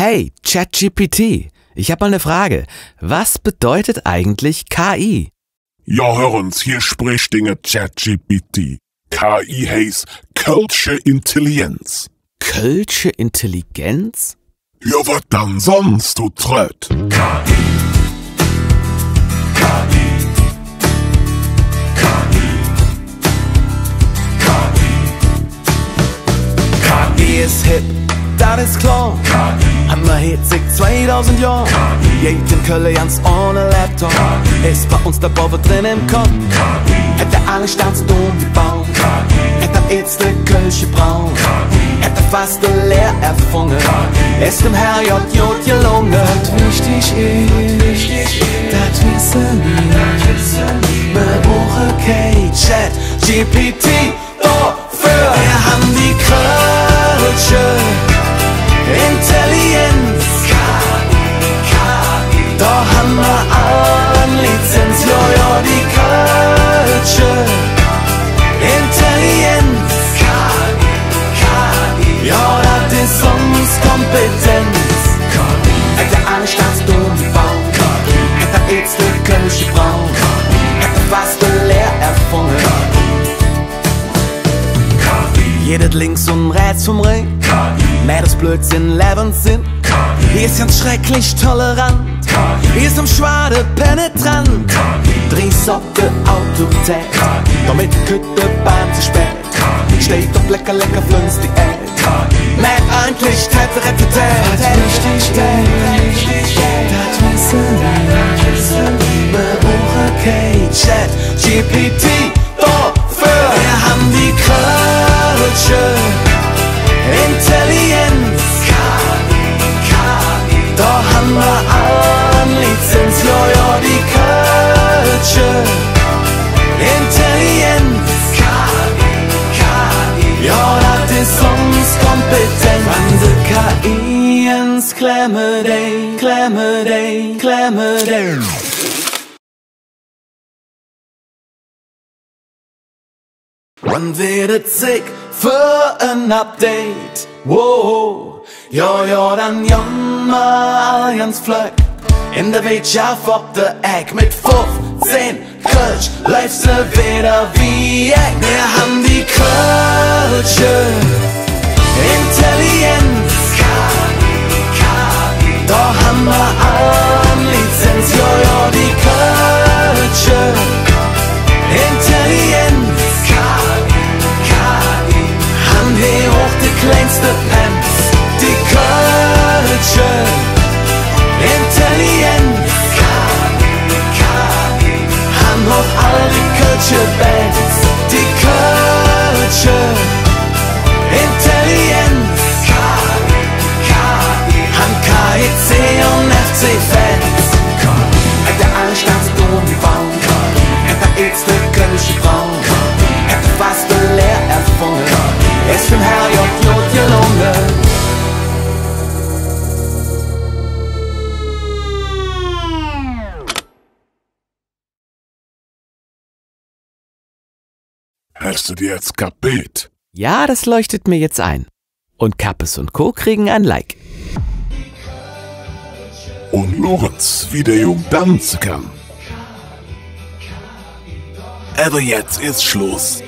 Hey, ChatGPT, ich habe mal eine Frage. Was bedeutet eigentlich KI? Ja, hören's, hier spricht Dinge ChatGPT. KI heißt Kölsche Intelligenz. Kölsche Intelligenz? Ja, was dann sonst, du Trött? KI. KI. KI. KI. KI ist hip, das ist klar. 2000 Jahren. Jeden Kölle ganz ohne Laptop. Ist bei uns der Bauer drin im Kopf. Hätte alle Staatsdom gebaut. KI. Hätte jetzt der Kölsche braun. Hätte fast der Lehr erfunden. Ist dem Herr J. J. gelungen. Das wichtig ist, das wissen wir. Brauchen kein Chat, GPT, Jedes links und rechts vom Ring. Mehr das Blödsinn, Lebenssinn. Hier ist ganz schrecklich tolerant. Hier ist am Schwade penetrant. Drehst auf die Autorität. Damit könnte der Bahn zu spät. Steht auf lecker, lecker Flünz die Erd. Merk eigentlich, tät, tät, tät, tät. Richtig, das wissen wir. Kein Chat, GPT, ins Klemme day, Klemme day, Klemme day. Man wird sick für ein Update. Wow, ja, ja, dann jammer ganz flöck. In der Wirtschaft ob der Eck mit 15 Kölsch läufst du wieder wie Eck. Wir haben die Kölsche Kölsche Intelligenz. Hoch all die Kölsche Bands, die Kölsche Intelligenz. Haben KIC und FC Fans. Hätte alle Staatsdom gebaut. Hätte jetzt der Kölsche Braun. Der Lehr erfunden. Ist dem Herr Hast du dir jetzt kapiert? Ja, das leuchtet mir jetzt ein. Und Kappes und Co. kriegen ein Like. Und Lorenz, wie der Jung tanzen kann. Aber jetzt ist Schluss.